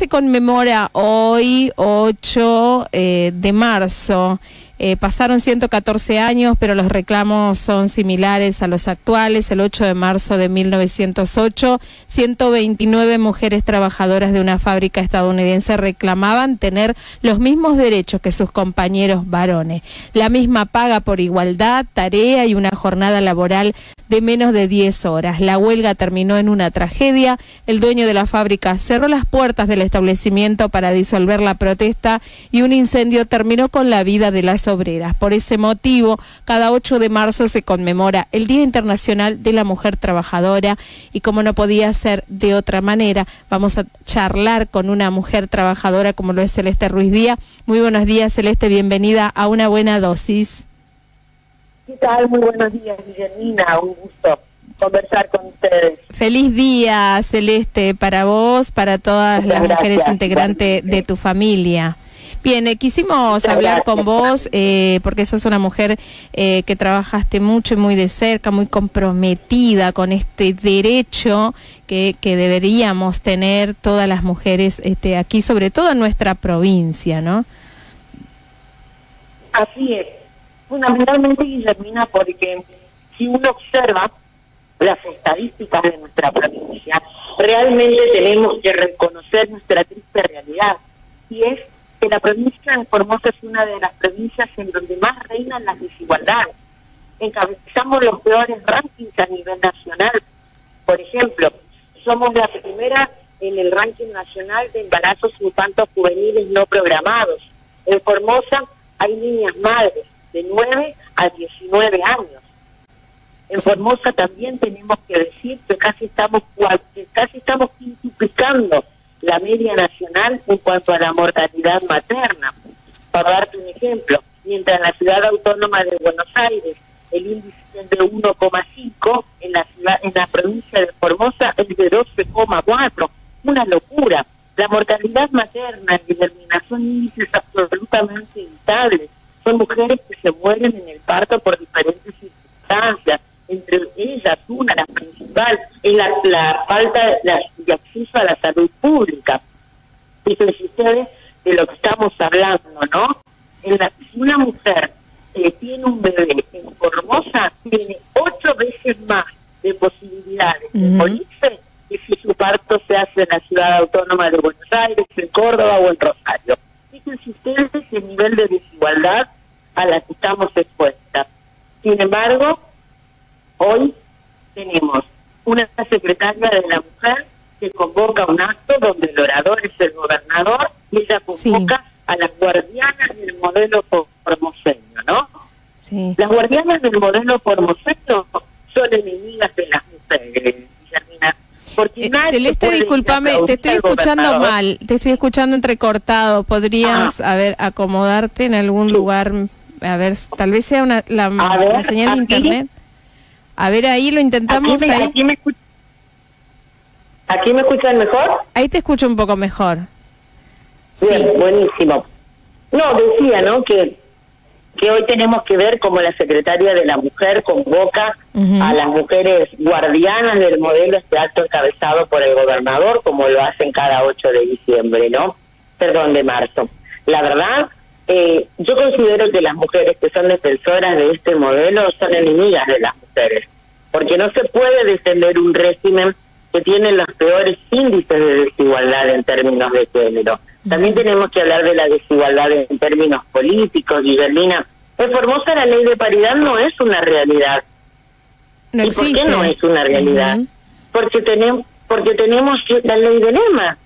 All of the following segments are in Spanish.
se conmemora hoy, 8 eh, de marzo. Eh, pasaron 114 años, pero los reclamos son similares a los actuales. El 8 de marzo de 1908, 129 mujeres trabajadoras de una fábrica estadounidense reclamaban tener los mismos derechos que sus compañeros varones. La misma paga por igualdad, tarea y una jornada laboral de menos de 10 horas. La huelga terminó en una tragedia. El dueño de la fábrica cerró las puertas del establecimiento para disolver la protesta y un incendio terminó con la vida de las obreras. Por ese motivo, cada 8 de marzo se conmemora el Día Internacional de la Mujer Trabajadora y como no podía ser de otra manera, vamos a charlar con una mujer trabajadora como lo es Celeste Ruiz Díaz. Muy buenos días, Celeste, bienvenida a una buena dosis. ¿Qué tal? Muy buenos días, Guillermina. Un gusto conversar con ustedes. Feliz día, Celeste, para vos, para todas las mujeres integrantes de tu familia. Bien, eh, quisimos hablar con vos eh, porque sos una mujer eh, que trabajaste mucho y muy de cerca, muy comprometida con este derecho que, que deberíamos tener todas las mujeres este, aquí, sobre todo en nuestra provincia, ¿no? Así es fundamentalmente, Guillermina, porque si uno observa las estadísticas de nuestra provincia, realmente tenemos que reconocer nuestra triste realidad, y es que la provincia de Formosa es una de las provincias en donde más reinan las desigualdades. Encabezamos los peores rankings a nivel nacional. Por ejemplo, somos la primera en el ranking nacional de embarazos infantos juveniles no programados. En Formosa hay niñas madres de 9 a 19 años. En Formosa también tenemos que decir que casi estamos casi estamos quintuplicando la media nacional en cuanto a la mortalidad materna. Para darte un ejemplo, mientras en la ciudad autónoma de Buenos Aires el índice es de 1,5, en la ciudad, en la provincia de Formosa es de 12,4. Una locura. La mortalidad materna, determinación son índices absolutamente evitables son mujeres que se mueren en el parto por diferentes circunstancias, entre ellas una, la principal, es la, falta de, acceso a la salud pública. Fíjense ustedes de lo que estamos hablando, ¿no? En la, si una mujer eh, tiene un bebé en Formosa, tiene ocho veces más de posibilidades de morirse que si su parto se hace en la ciudad autónoma de Buenos Aires, en Córdoba o en Rosario. Fíjense ustedes el nivel de desigualdad a la que estamos expuestas. Sin embargo, hoy tenemos secretaria de la mujer que convoca un acto donde el orador es el gobernador y ella convoca a las guardianas del modelo formoseño, ¿no? Sí. Las guardianas del modelo formoseño son enemigas de las mujeres, eh, Celeste, discúlpame, te estoy escuchando mal, te estoy escuchando entrecortado. ¿Podrías, a ver, acomodarte en algún lugar? A ver, tal vez sea una, la, señal de internet. A ver, ahí lo intentamos. Aquí me, aquí, me escuchan mejor? Ahí te escucho un poco mejor. Bien, buenísimo. No, decía, ¿no? Que que hoy tenemos que ver cómo la secretaria de la mujer convoca a las mujeres guardianas del modelo este acto encabezado por el gobernador, como lo hacen cada 8 de diciembre, ¿no? Perdón, de marzo. La verdad, eh, yo considero que las mujeres que son defensoras de este modelo son enemigas de las mujeres, porque no se puede defender un régimen que tiene los peores índices de desigualdad en términos de género. También tenemos que hablar de la desigualdad en términos políticos, Guillermina. En Formosa la ley de paridad no es una realidad. ¿Y por qué no es una realidad? Porque tenemos porque tenemos la ley de lema.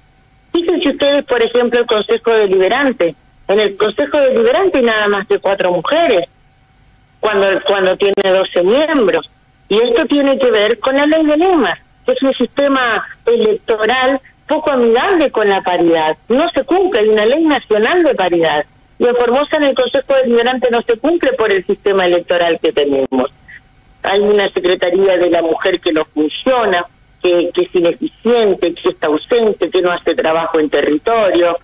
Fíjense ustedes, por ejemplo, el Consejo Deliberante. En el Consejo Deliberante hay nada más que cuatro mujeres, cuando, cuando tiene 12 miembros. Y esto tiene que ver con la ley de lema, es un sistema electoral poco amigable con la paridad. No se cumple, hay una ley nacional de paridad. Y en Formosa en el Consejo Deliberante no se cumple por el sistema electoral que tenemos. Hay una Secretaría de la Mujer que no funciona, que, que es ineficiente, que está ausente, que no hace trabajo en territorio.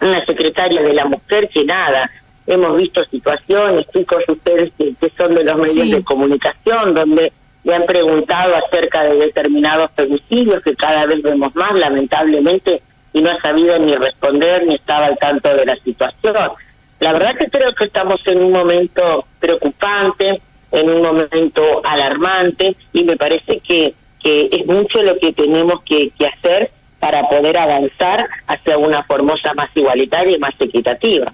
Una Secretaria de la Mujer que nada. Hemos visto situaciones, chicos, ustedes que, son de los medios de comunicación, donde le han preguntado acerca de determinados femicidios que cada vez vemos más, lamentablemente y no ha sabido ni responder ni estaba al tanto de la situación. La verdad que creo que estamos en un momento preocupante, en un momento alarmante y me parece que, que es mucho lo que tenemos que, hacer para poder avanzar hacia una Formosa más igualitaria y más equitativa.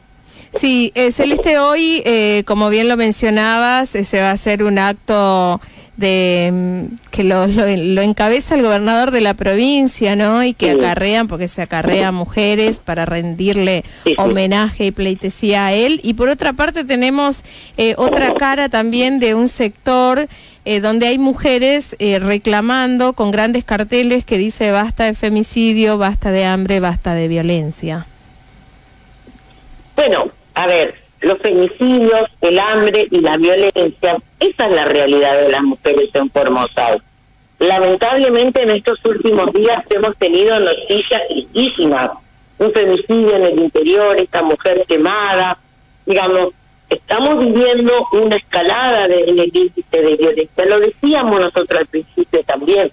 Sí, eh, Celeste, hoy, eh, como bien lo mencionabas, eh, se va a hacer un acto de mm, que lo, lo, encabeza el gobernador de la provincia, ¿no? Y que acarrean, porque se acarrean mujeres para rendirle homenaje y pleitesía a él. Y por otra parte tenemos eh, otra cara también de un sector eh, donde hay mujeres eh, reclamando con grandes carteles que dice basta de femicidio, basta de hambre, basta de violencia. Bueno, a ver, los femicidios, el hambre y la violencia, esa es la realidad de las mujeres en Formosa. Lamentablemente en estos últimos días hemos tenido noticias tristísimas. Un femicidio en el interior, esta mujer quemada, digamos, estamos viviendo una escalada de, en el índice de violencia. Lo decíamos nosotros al principio también.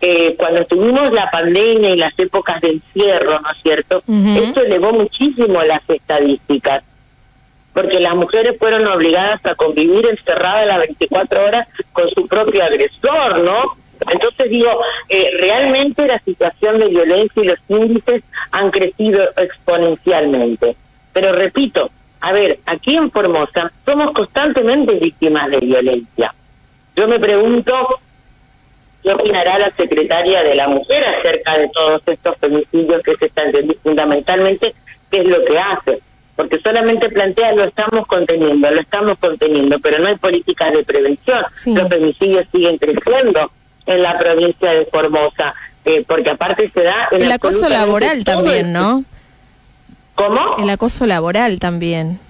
Eh, cuando tuvimos la pandemia y las épocas de encierro, ¿no es cierto? Esto elevó muchísimo las estadísticas porque las mujeres fueron obligadas a convivir encerradas las 24 horas con su propio agresor, ¿no? Entonces digo, eh, realmente la situación de violencia y los índices han crecido exponencialmente. Pero repito, a ver, aquí en Formosa somos constantemente víctimas de violencia. Yo me pregunto, ¿qué opinará la secretaria de la mujer acerca de todos estos femicidios que se están fundamentalmente? ¿Qué es lo que hace? Porque solamente plantea lo estamos conteniendo, lo estamos conteniendo, pero no hay políticas de prevención. Los femicidios siguen creciendo en la provincia de Formosa, eh, porque aparte se da... En el acoso laboral también, ¿no? ¿Cómo? El acoso laboral también.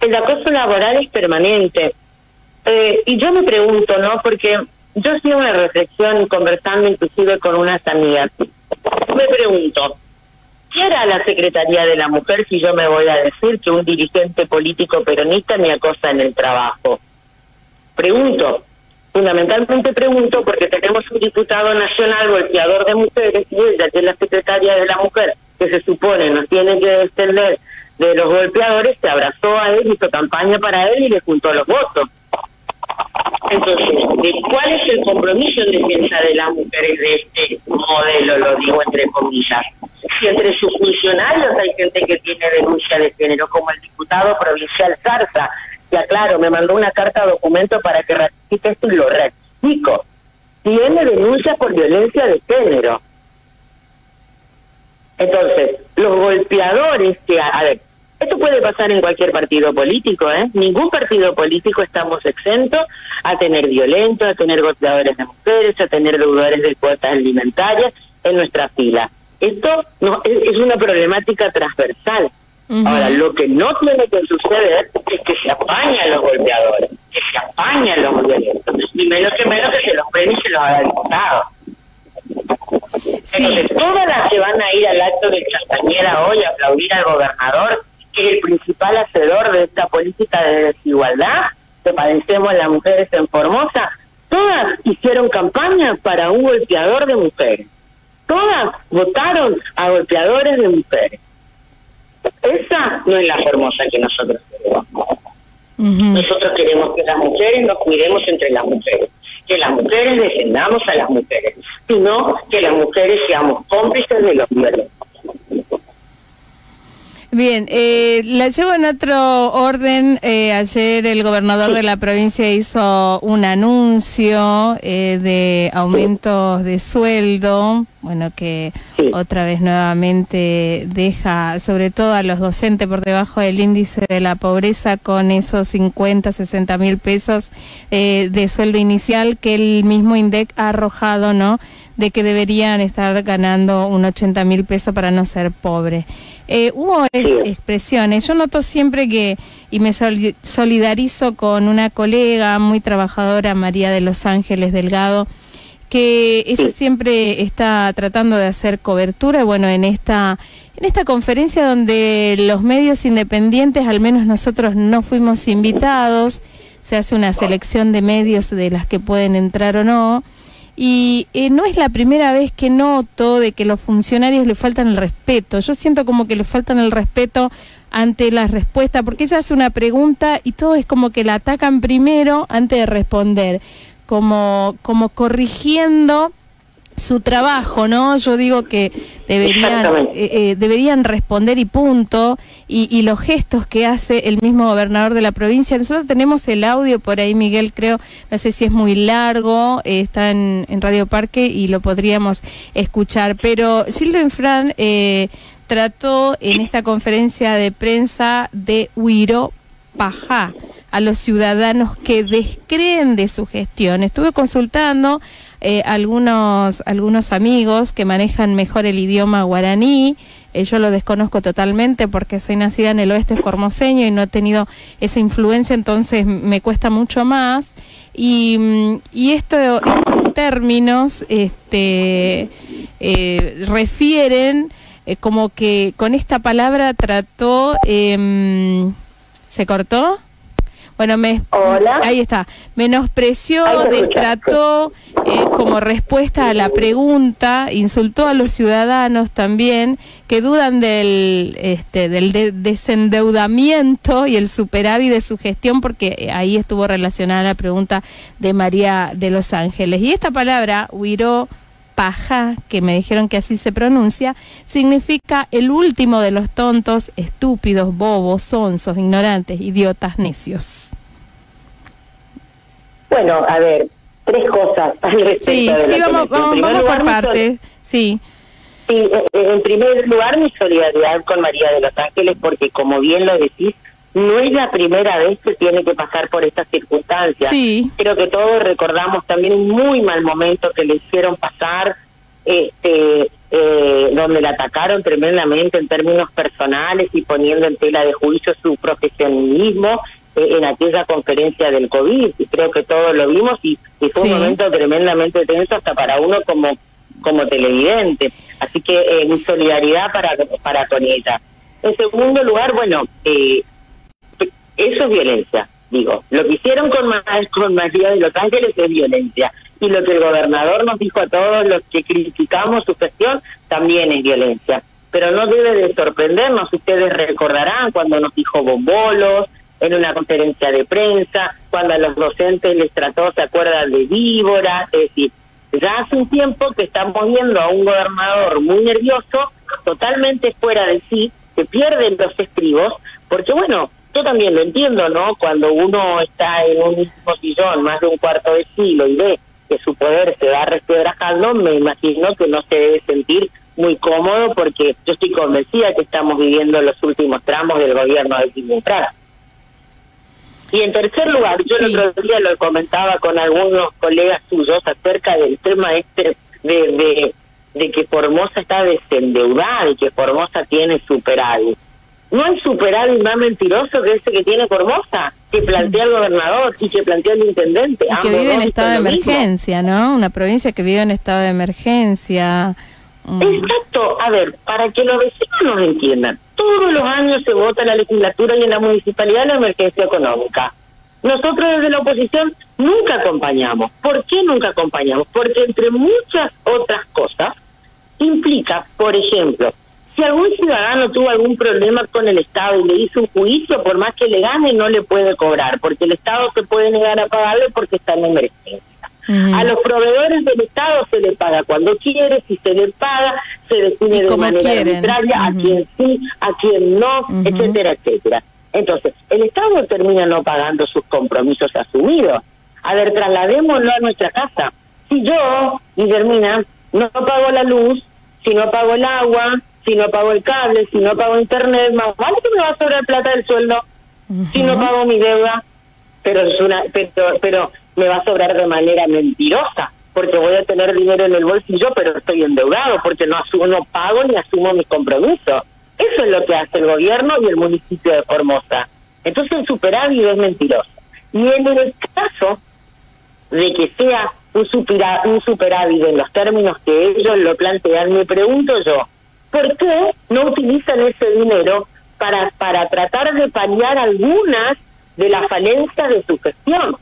El acoso laboral es permanente. Eh, y yo me pregunto, ¿no? Porque yo hacía una reflexión conversando inclusive con unas amigas. Me pregunto, era la Secretaría de la Mujer si yo me voy a decir que un dirigente político peronista me acosa en el trabajo? Pregunto, fundamentalmente pregunto porque tenemos un diputado nacional golpeador de mujeres y ella, que es la Secretaria de la Mujer, que se supone nos tiene que defender de los golpeadores, se abrazó a él, hizo campaña para él y le juntó los votos. Entonces, ¿cuál es el compromiso en defensa de las mujeres de este modelo, lo digo entre comillas? Si entre sus funcionarios hay gente que tiene denuncia de género, como el diputado provincial Zarza, que aclaro, me mandó una carta documento para que ratifique esto y lo rectifico. Tiene denuncia por violencia de género. Entonces, los golpeadores que, a ver, esto puede pasar en cualquier partido político, ¿eh? Ningún partido político estamos exentos a tener violentos, a tener golpeadores de mujeres, a tener deudores de cuotas alimentarias en nuestra fila. Esto no es, una problemática transversal. Ahora, lo que no tiene que suceder es que se apañan los golpeadores, que se apañan los violentos, y menos que menos que se los premie y se los haga diputado. Entonces, todas las que van a ir al acto de Castañeda hoy a aplaudir al gobernador, que es el principal hacedor de esta política de desigualdad que padecemos las mujeres en Formosa, todas hicieron campaña para un golpeador de mujeres. Todas votaron a golpeadores de mujeres. Esa no es la Formosa que nosotros queremos. Nosotros queremos que las mujeres nos cuidemos entre las mujeres, que las mujeres defendamos a las mujeres, sino que las mujeres seamos cómplices de los violentos. Bien, eh, la llevo en otro orden. Eh, ayer el gobernador de la provincia hizo un anuncio eh, de aumentos de sueldo, bueno, que otra vez nuevamente deja sobre todo a los docentes por debajo del índice de la pobreza con esos 50, 60 mil pesos eh, de sueldo inicial que el mismo INDEC ha arrojado, ¿no? De que deberían estar ganando un 80 mil pesos para no ser pobre. Eh, hubo expresiones, yo noto siempre que, y me solidarizo con una colega muy trabajadora, María de los Ángeles Delgado, que ella siempre está tratando de hacer cobertura, bueno, en esta, en esta conferencia donde los medios independientes, al menos nosotros no fuimos invitados, se hace una selección de medios de las que pueden entrar o no, y eh, no es la primera vez que noto de que los funcionarios le faltan el respeto. Yo siento como que le faltan el respeto ante la respuesta, porque ella hace una pregunta y todo es como que la atacan primero antes de responder, como, como corrigiendo su trabajo, ¿no? Yo digo que deberían, eh, eh, deberían responder y punto, y, y, los gestos que hace el mismo gobernador de la provincia. Nosotros tenemos el audio por ahí, Miguel, creo, no sé si es muy largo, eh, está en, en, Radio Parque y lo podríamos escuchar, pero Gilden Fran trató en esta conferencia de prensa de Huiro Pajá a los ciudadanos que descreen de su gestión. Estuve consultando eh, algunos, algunos amigos que manejan mejor el idioma guaraní. Eh, yo lo desconozco totalmente porque soy nacida en el oeste formoseño y no he tenido esa influencia, entonces me cuesta mucho más. Y, mm, y esto, estos términos este, eh, refieren como que con esta palabra trató... Em, ¿Se cortó? Bueno, me, Hola. ahí está. Menospreció, destrató eh, como respuesta a la pregunta, insultó a los ciudadanos también que dudan del, este, del desendeudamiento y el superávit de su gestión, porque ahí estuvo relacionada la pregunta de María de Los Ángeles. Y esta palabra, huiró paja, que me dijeron que así se pronuncia, significa el último de los tontos, estúpidos, bobos, sonsos, ignorantes, idiotas, necios. Bueno, a ver, tres cosas Sí, sí, vamos, vamos, por parte, sí. Sí, en primer lugar mi solidaridad con María de los Ángeles, porque como bien lo decís, no es la primera vez que tiene que pasar por estas circunstancias. Sí. Creo que todos recordamos también un muy mal momento que le hicieron pasar, este, eh, donde la atacaron tremendamente en términos personales y poniendo en tela de juicio su profesionalismo en aquella conferencia del COVID, y creo que todos lo vimos y, fue un momento tremendamente tenso hasta para uno como como televidente. Así que eh, mi solidaridad para, para con ella. En segundo lugar, bueno, eh, eso es violencia, digo. Lo que hicieron con, con María de Los Ángeles es violencia. Y lo que el gobernador nos dijo a todos los que criticamos su gestión también es violencia. Pero no debe de sorprendernos, ustedes recordarán cuando nos dijo bombolos, en una conferencia de prensa, cuando a los docentes les trató, se acuerdan de víbora, es decir, ya hace un tiempo que estamos viendo a un gobernador muy nervioso, totalmente fuera de sí, que pierden los estribos, porque bueno, yo también lo entiendo, ¿no? Cuando uno está en un mismo sillón más de un cuarto de siglo y ve que su poder se va resquebrajando, me imagino que no se debe sentir muy cómodo porque yo estoy convencida que estamos viviendo los últimos tramos del gobierno de Entrada. Y en tercer lugar, yo el otro día lo comentaba con algunos colegas suyos acerca del tema este de, de, que Formosa está desendeudada y que Formosa tiene superávit. No hay superávit más mentiroso que ese que tiene Formosa, que plantea el gobernador y que plantea el intendente. Y que vive en estado de emergencia, ¿no? Una provincia que vive en estado de emergencia. Mm. Exacto. A ver, para que los vecinos nos entiendan, todos los años se vota en la legislatura y en la municipalidad la emergencia económica. Nosotros desde la oposición nunca acompañamos. ¿Por qué nunca acompañamos? Porque entre muchas otras cosas implica, por ejemplo, si algún ciudadano tuvo algún problema con el Estado y le hizo un juicio, por más que le gane, no le puede cobrar, porque el Estado se puede negar a pagarle porque está en emergencia. A los proveedores del Estado se le paga cuando quiere, si se le paga, se define de manera arbitraria a quien sí, a quien no, etcétera, etcétera. Entonces, el Estado termina no pagando sus compromisos asumidos. A ver, trasladémoslo a nuestra casa. Si yo, Guillermina, no pago la luz, si no pago el agua, si no pago el cable, si no pago internet, más vale que me va a sobrar plata del sueldo si no pago mi deuda. Pero es una, pero, pero me va a sobrar de manera mentirosa, porque voy a tener dinero en el bolsillo, pero estoy endeudado, porque no, asumo, no pago ni asumo mis compromisos. Eso es lo que hace el gobierno y el municipio de Formosa. Entonces el superávit es mentiroso. Y en el caso de que sea un, un superávit en los términos que ellos lo plantean, me pregunto yo, ¿por qué no utilizan ese dinero para, para tratar de paliar algunas de las falencias de su gestión?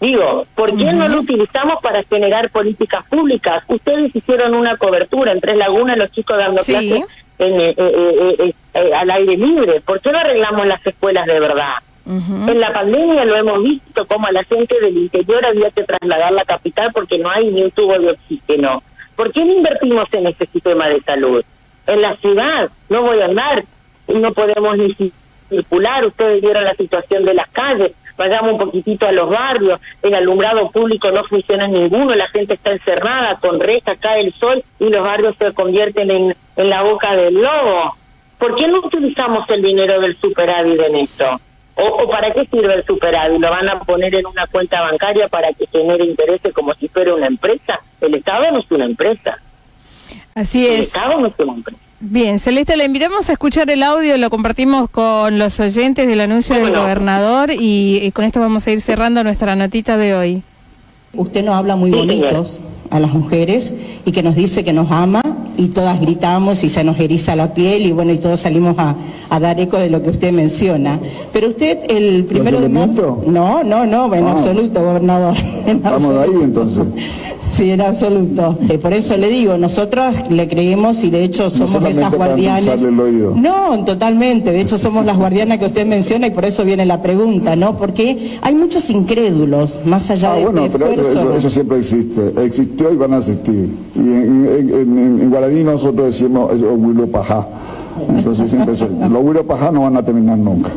Digo, ¿por qué no lo utilizamos para generar políticas públicas? Ustedes hicieron una cobertura en Tres Lagunas, los chicos dando clases en, eh, eh, eh, al aire libre. ¿Por qué no arreglamos las escuelas de verdad? En la pandemia lo hemos visto como a la gente del interior había que trasladar la capital porque no hay ni un tubo de oxígeno. ¿Por qué no invertimos en ese sistema de salud? En la ciudad no voy a andar, no podemos ni circular, ustedes vieron la situación de las calles, vayamos un poquitito a los barrios, el alumbrado público no funciona ninguno, la gente está encerrada, con reja, cae el sol y los barrios se convierten en, en la boca del lobo. ¿Por qué no utilizamos el dinero del superávit en esto? ¿O, para qué sirve el superávit? ¿Lo van a poner en una cuenta bancaria para que genere intereses como si fuera una empresa? El Estado no es una empresa. Así es. El Estado no es una empresa. Bien, Celeste, le invitamos a escuchar el audio, lo compartimos con los oyentes del anuncio del gobernador y, con esto vamos a ir cerrando nuestra notita de hoy. Usted nos habla muy bonitos a las mujeres y que nos dice que nos ama y todas gritamos y se nos eriza la piel y bueno, y todos salimos a, dar eco de lo que usted menciona. Pero usted el primero de marzo... No, no, no, en ah. absoluto, gobernador. Estamos ahí entonces. Sí, en absoluto. Eh, por eso le digo, nosotros le creemos y de hecho somos esas guardianas. No, totalmente. De hecho somos las guardianas que usted menciona y por eso viene la pregunta, ¿no? Porque hay muchos incrédulos, más allá ah, de bueno, pero eso, siempre existe. Existió y van a existir. Y en, guaraní nosotros decimos huilo pajá. Entonces siempre los huilo pajá no van a terminar nunca.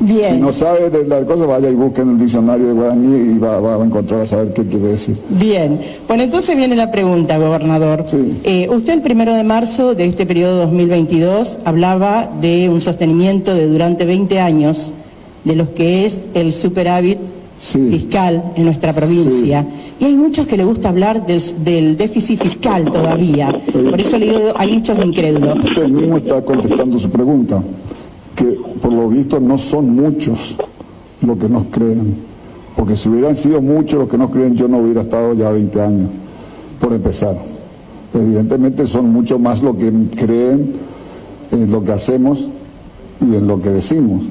Bien. Si no sabe la cosa, vaya y busque en el diccionario de guaraní y va, a encontrar a saber qué quiere decir. Bien. Bueno, entonces viene la pregunta, gobernador. Eh, usted el primero de marzo de este periodo 2022 hablaba de un sostenimiento de durante 20 años de los que es el superávit fiscal en nuestra provincia. Y hay muchos que le gusta hablar del, déficit fiscal todavía. Por eso le digo, hay muchos incrédulos. Usted mismo está contestando su pregunta que por lo visto no son muchos los que nos creen, porque si hubieran sido muchos los que nos creen yo no hubiera estado ya 20 años, por empezar. Evidentemente son mucho más los que creen en lo que hacemos y en lo que decimos,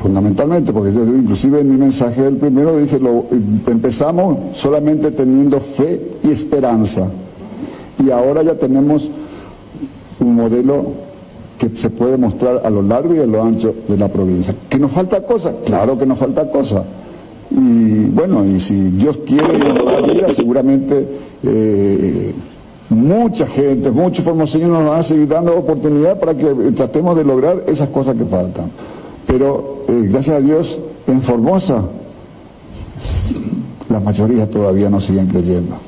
fundamentalmente, porque yo inclusive en mi mensaje del primero dije, lo, empezamos solamente teniendo fe y esperanza, y ahora ya tenemos un modelo que se puede mostrar a lo largo y a lo ancho de la provincia. ¿Que nos falta cosa? Claro que nos falta cosa. Y bueno, y si Dios quiere y vida, seguramente eh, mucha gente, muchos formoseños nos van a seguir dando oportunidad para que tratemos de lograr esas cosas que faltan. Pero eh, gracias a Dios, en Formosa, la mayoría todavía no siguen creyendo.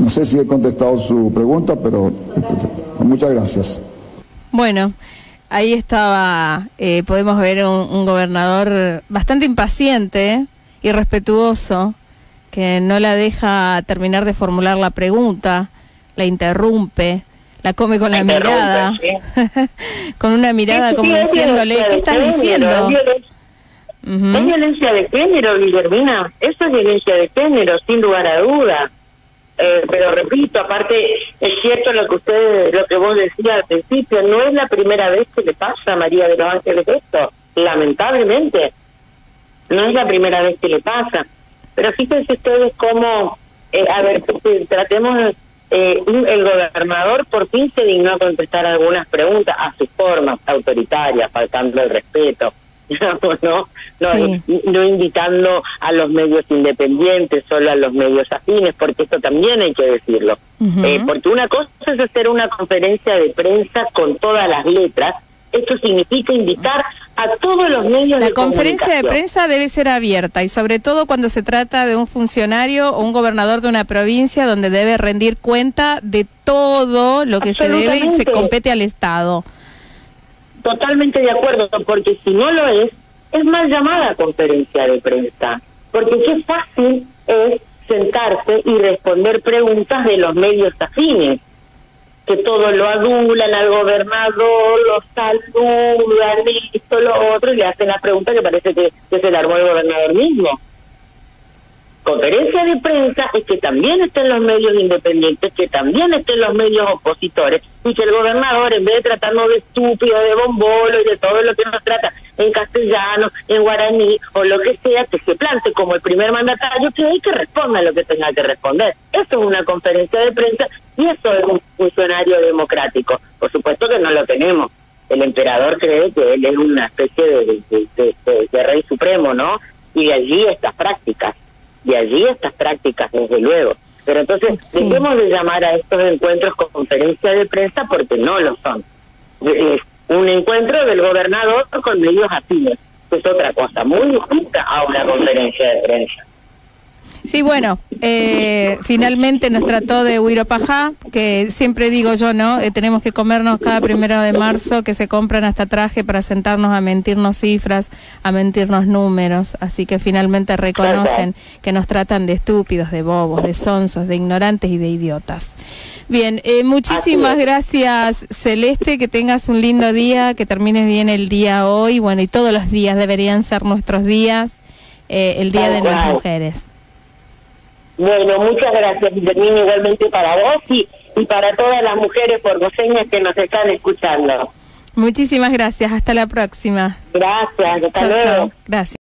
No sé si he contestado su pregunta, pero este, muchas gracias. Bueno, ahí estaba, eh, podemos ver un, gobernador bastante impaciente y respetuoso, que no la deja terminar de formular la pregunta, la interrumpe, la come con la, mirada, con una mirada como diciéndole, ¿qué estás diciendo? Es violencia de género, Guillermina. Eso es violencia de género, sin lugar a dudas. Eh, pero repito, aparte es cierto lo que usted, lo que vos decías al principio, no es la primera vez que le pasa a María de los Ángeles esto, lamentablemente, no es la primera vez que le pasa. Pero fíjense ustedes cómo, eh, a ver, tratemos, eh, el gobernador por fin se dignó a contestar algunas preguntas a su forma autoritaria, faltando el respeto ¿no? No, no invitando a los medios independientes, solo a los medios afines, porque esto también hay que decirlo. Eh, porque una cosa es hacer una conferencia de prensa con todas las letras, esto significa invitar a todos los medios La conferencia de prensa debe ser abierta y sobre todo cuando se trata de un funcionario o un gobernador de una provincia donde debe rendir cuenta de todo lo que se debe y se compete al Estado. Totalmente de acuerdo, porque si no lo es, es mal llamada conferencia de prensa, porque qué fácil es sentarse y responder preguntas de los medios afines, que todo lo adulan al gobernador, lo saludan, esto, lo otro, y le hacen la pregunta que parece que, que se la armó el gobernador mismo. Conferencia de prensa es que también estén los medios independientes, que también estén los medios opositores, y que el gobernador, en vez de tratarnos de estúpido, de bombolo y de todo lo que nos trata, en castellano, en guaraní o lo que sea, que se plante como el primer mandatario, que hay que responda lo que tenga que responder. Eso es una conferencia de prensa y eso es un funcionario democrático. Por supuesto que no lo tenemos. El emperador cree que él es una especie de, de rey supremo, ¿no? Y de allí estas prácticas, de allí estas prácticas, desde luego. Pero entonces, dejemos de llamar a estos encuentros conferencia de prensa porque no lo son. Un encuentro del gobernador con medios afines, que es otra cosa, muy distinta a una conferencia de prensa. Sí, bueno, eh, finalmente nos trató de Huiropajá, que siempre digo yo, ¿no? Eh, tenemos que comernos cada primero de marzo que se compran hasta traje para sentarnos a mentirnos cifras, a mentirnos números. Así que finalmente reconocen que nos tratan de estúpidos, de bobos, de sonsos, de ignorantes y de idiotas. Bien, eh, muchísimas gracias Celeste, que tengas un lindo día, que termines bien el día hoy, bueno, y todos los días deberían ser nuestros días, el Día de las Mujeres. Bueno, muchas gracias, Guillermina, igualmente para vos y, y para todas las mujeres porgoseñas que nos están escuchando. Muchísimas gracias, hasta la próxima. Gracias, hasta luego. Gracias.